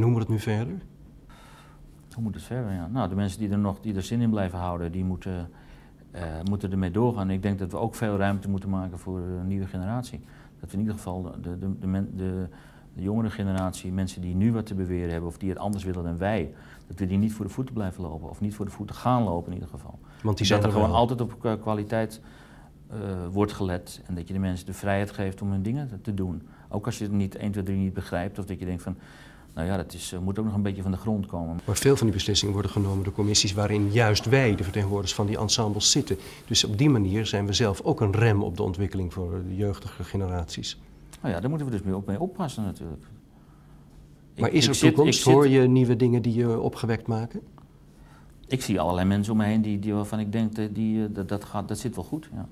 En hoe moet het nu verder? Hoe moet het verder? Ja? Nou, de mensen die er nog die er zin in blijven houden, die moeten, uh, moeten ermee doorgaan. Ik denk dat we ook veel ruimte moeten maken voor een nieuwe generatie. Dat we in ieder geval de, de, de, de, de jongere generatie, mensen die nu wat te beweren hebben of die het anders willen dan wij, dat we die niet voor de voeten blijven lopen of niet voor de voeten gaan lopen in ieder geval. Want die zijn dat er gewoon wel. altijd op kwaliteit uh, wordt gelet en dat je de mensen de vrijheid geeft om hun dingen te doen. Ook als je het niet 1, 2, 3 niet begrijpt of dat je denkt van, nou ja, dat is, uh, moet ook nog een beetje van de grond komen. Maar veel van die beslissingen worden genomen door commissies waarin juist wij, de vertegenwoordigers van die ensembles, zitten. Dus op die manier zijn we zelf ook een rem op de ontwikkeling voor de jeugdige generaties. Nou ja, daar moeten we dus mee, op, mee oppassen natuurlijk. Maar is er toekomst? Zit, Hoor je nieuwe dingen die je opgewekt maken? Ik zie allerlei mensen om me heen die, die waarvan ik denk, die, dat, dat, gaat, dat zit wel goed. Ja.